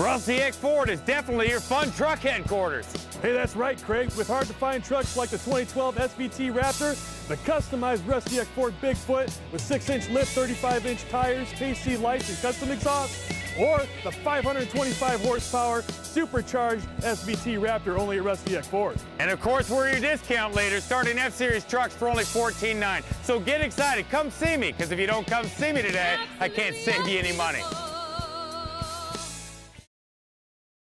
Rusty Eck Ford is definitely your fun truck headquarters. Hey, that's right, Craig. With hard-to-find trucks like the 2012 SVT Raptor, the customized Rusty Eck Ford Bigfoot with 6-inch lift, 35-inch tires, KC lights, and custom exhaust, or the 525 horsepower supercharged SVT Raptor only at Rusty Eck Ford. And of course, we're your discount leader, starting F-Series trucks for only $14.9. So get excited. Come see me, because if you don't come see me today, I can't save you any money.